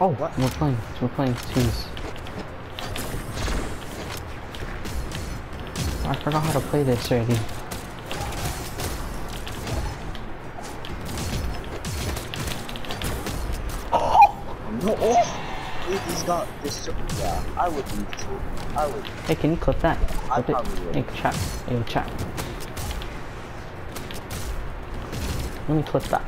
Oh, What? we're playing. We're playing twos. I forgot how to play this already. Oh, no, oh! He- He's got this. Yeah, I would leave too. I would. Hey, can you clip that? I Clip it. probably would. Hey, chat. Hey, chat. Let me clip that.